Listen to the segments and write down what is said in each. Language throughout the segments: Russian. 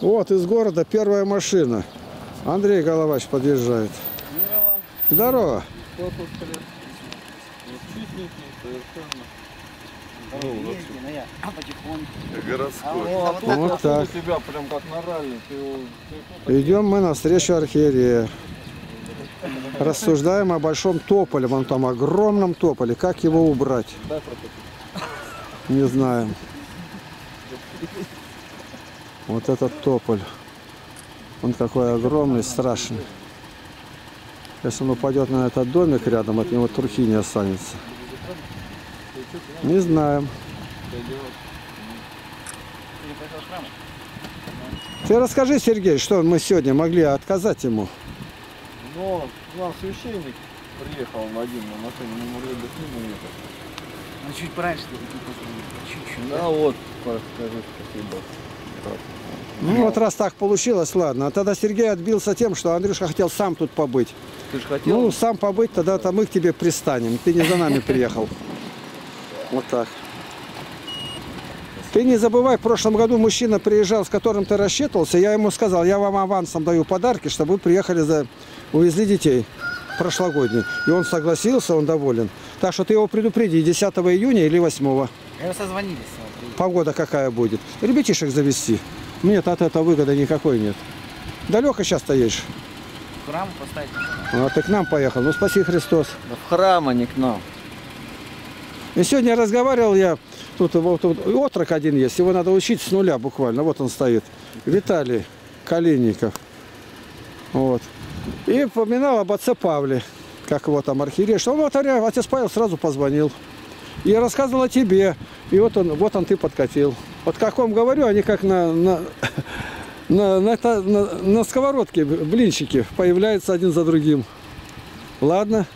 Вот из города первая машина. Андрей Головач подъезжает. Здорово. Городской. А вот так Вот так. У тебя прям как на ралли. Ты, его- ты Идем мы навстречу архиерея. Рассуждаем о большом тополе, вон там огромном тополе. Как его убрать? Не знаем. Вот этот тополь. Он такой огромный, страшный. Если он упадет на этот домик рядом, от него трухи не останется. Не знаем. Ты расскажи, Сергей, что мы сегодня могли отказать ему. Но к нам священник приехал один на машине, мы могли бы с ним уехать. Ну чуть пораньше. Чуть-чуть. Да вот, скажи спасибо. Ну вот раз так получилось, ладно. А тогда Сергей отбился тем, что Андрюша хотел сам тут побыть. Ты же хотел? Ну, сам побыть, тогда-то мы к тебе пристанем. Ты не за нами приехал. Вот так. Ты не забывай, в прошлом году мужчина приезжал, с которым ты рассчитывался. Я ему сказал, я вам авансом даю подарки, чтобы вы приехали за... увезли детей прошлогодний. И он согласился, он доволен. Так что ты его предупреди 10 июня или 8. Я созвонились. Погода какая будет. Ребятишек завести. Мне-то от этого выгоды никакой нет. Далеко сейчас стоишь. В храм поставить. А ты к нам поехал. Ну, спаси Христос. Да в храм, а не к нам. И сегодня разговаривал я, тут вот тут отрок один есть, его надо учить с нуля буквально, вот он стоит, Виталий Калинников. Вот. И поминал об отце Павле, как его там архиерей, что он вот отец Павел сразу позвонил. И рассказывал о тебе. И вот он, вот он ты подкатил. Вот как вам говорю, они как на, на, на, на, на, на сковородке блинчики появляются один за другим. Ладно?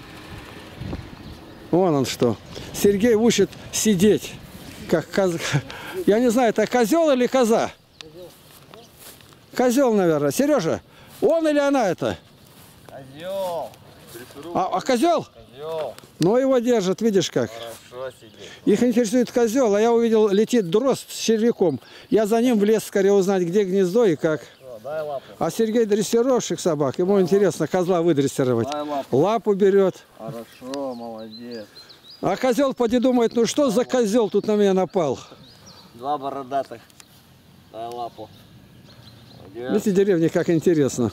Вон он что. Сергей учит сидеть. Как коз... Я не знаю, это козел или коза? Козел, наверное. Сережа, он или она это? Козел. А, а козел? Козел. Ну, его держат, видишь как. Хорошо. Их интересует козел, а я увидел, летит дрозд с червяком. Я за ним в лес скорее узнать, где гнездо и как. А Сергей дрессировщик собак. Ему интересно козла выдрессировать. Дай лапу. Лапу берет. Хорошо, молодец. А козел поди думает, ну что за козел тут на меня напал? Два бородатых. Дай лапу. Молодец. Видите, деревни как интересно.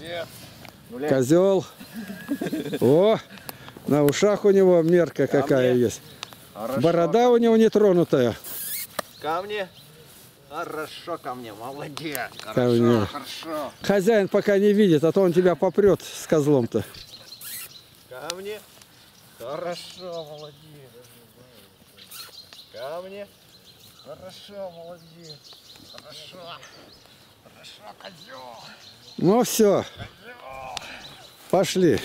Гуляй. Козел. О, на ушах у него мерка какая есть. Хорошо. Борода у него нетронутая. Ко мне. Хорошо ко мне, молодец. Ко Хорошо, мне. хорошо. Хозяин пока не видит, а то он тебя попрет с козлом-то. Ко мне. Хорошо, молодец. Ко мне. Хорошо, молодец. Хорошо. Хорошо, козел. Ну все. Пошли.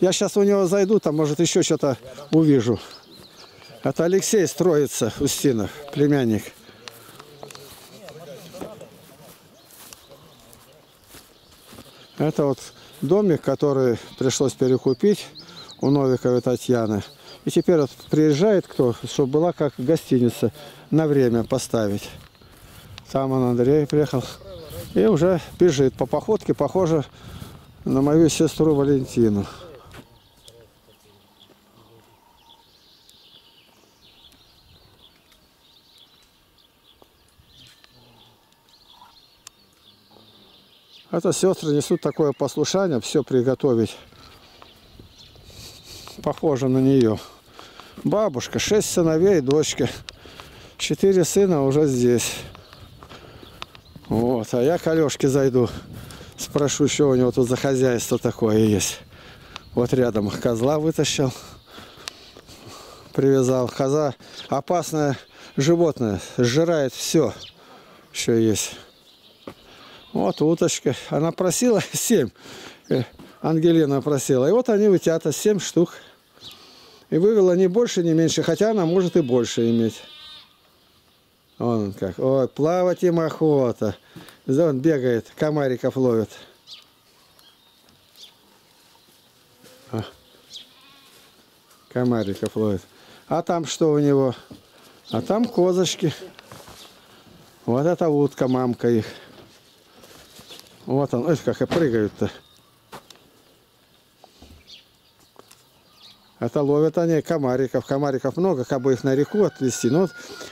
Я сейчас у него зайду, там может еще что-то увижу. Это Алексей строится, Устинов, племянник. Это вот домик, который пришлось перекупить у Новиковой Татьяны. И теперь вот приезжает кто, чтобы была как гостиница на время поставить. Там он Андрей приехал. И уже бежит по походке, похоже на мою сестру Валентину. Это сестры несут такое послушание, все приготовить. Похоже на нее. Бабушка, шесть сыновей, дочка. Четыре сына уже здесь. Вот, а я к Алешке зайду. Спрошу, что у него тут за хозяйство такое есть. Вот рядом козла вытащил. Привязал. Коза опасное животное. Сжирает все, что есть. Вот уточка. Она просила 7. Ангелина просила. И вот они утята 7 штук. И вывела не больше, не меньше. Хотя она может и больше иметь. Вон он как. Ой, плавать им охота. Да Он бегает, комариков ловит. А. Комариков ловит. А там что у него? А там козочки. Вот это утка, мамка их. Вот он, ой, как и прыгают-то. Это ловят они комариков. Комариков много, как бы их на реку отвезти. Но вот,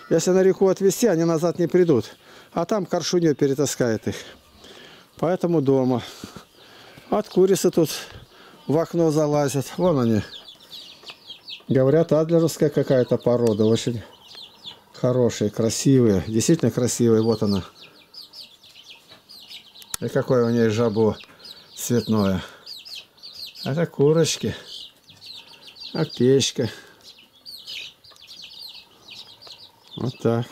если на реку отвезти, они назад не придут. А там коршунья перетаскает их. Поэтому дома. От курицы тут в окно залазят. Вон они. Говорят, адлеровская какая-то порода. Очень хорошие, красивые. Действительно красивые. Вот она. И какое у нее жабо цветное. Это курочки. А печка. Вот так.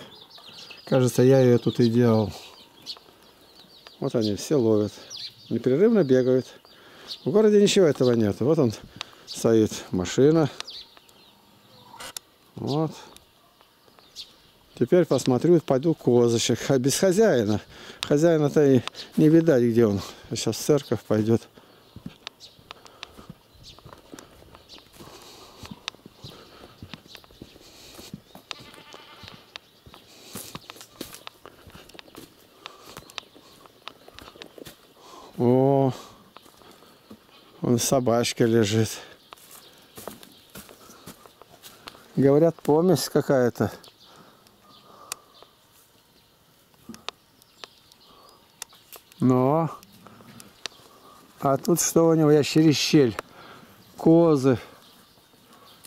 Кажется, я ее тут и делал. Вот они все ловят. Непрерывно бегают. В городе ничего этого нет. Вот он стоит машина. Вот. Теперь посмотрю, пойду козочек. А без хозяина. Хозяина-то и не видать, где он. Сейчас в церковь пойдет. О, он собачка лежит. Говорят, помесь какая-то. Но. А тут что у него? Я через щель. Козы.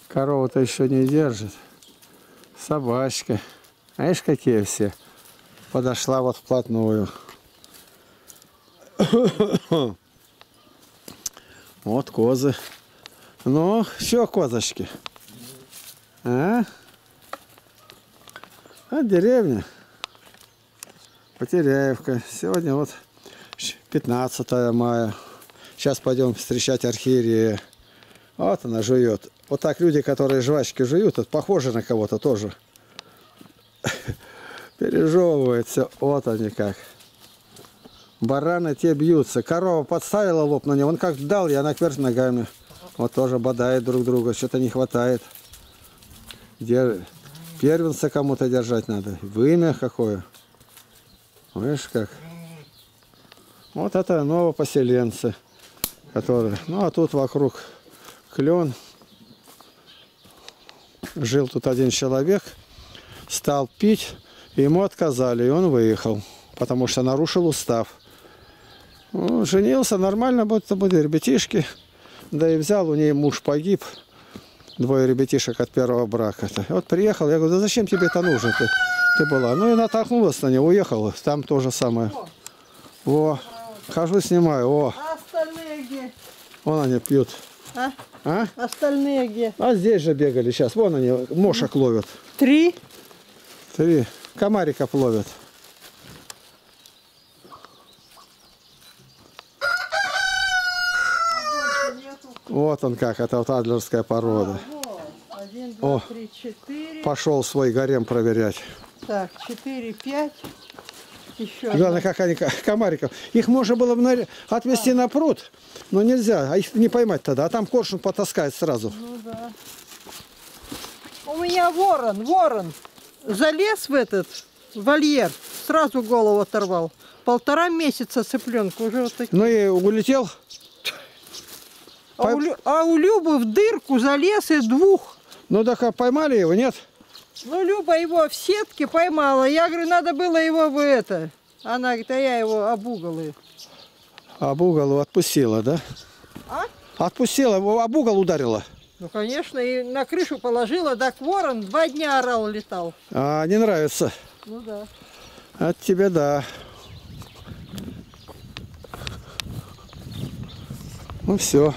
Корова-то еще не держит. Собачка. Знаешь, какие все? Подошла вот вплотную. Вот козы. Ну, все, козочки. А? А деревня. Потеряевка. Сегодня вот 15 мая. Сейчас пойдем встречать архиерея. Вот она жует. Вот так люди, которые жвачки жуют, это похоже на кого-то тоже. Пережевывает все. Вот они как. Бараны те бьются. Корова подставила лоб на него. Он как дал, я на кверх ногами. Вот тоже бодает друг друга. Что-то не хватает. Где первенца кому-то держать надо. Вымя какое. Видишь как. Вот это новопоселенцы. Которые. Ну а тут вокруг клен. Жил тут один человек. Стал пить. Ему отказали. И он выехал. Потому что нарушил устав. Ну, женился нормально, будто были ребятишки. Да и взял, у нее муж погиб. Двое ребятишек от первого брака. -то. Вот приехал, я говорю, да зачем тебе это нужно? Ты, ты была. Ну и натолкнулась на него, уехала. Там то же самое. О, хожу, снимаю. О, А остальные где? вон они пьют. А? А? Остальные где? А здесь же бегали сейчас. Вон они, мошек ловят. Три. Три. Комариков ловят. Вот он как, это вот адлерская порода. Вот. Один, два, О. три, четыре. Пошел свой гарем проверять. Так, четыре, пять. Еще Главное, как они, ко- комариков. Их можно было бы отвезти на пруд, но нельзя, а их не поймать тогда. А там коршун потаскает сразу. Ну да. У меня ворон, ворон. Залез в этот вольер, сразу голову оторвал. Полтора месяца цыпленка уже вот такие. Ну и улетел. А у, а у Любы в дырку залез и двух. Ну так а поймали его, нет? Ну, Люба его в сетке поймала. Я говорю, надо было его бы это. Она говорит, а я его об угол. Об угол отпустила, да? А? Отпустила, его об угол ударила. Ну, конечно, и на крышу положила, так ворон два дня орал, летал. А, не нравится. Ну да. От тебе да. Ну все.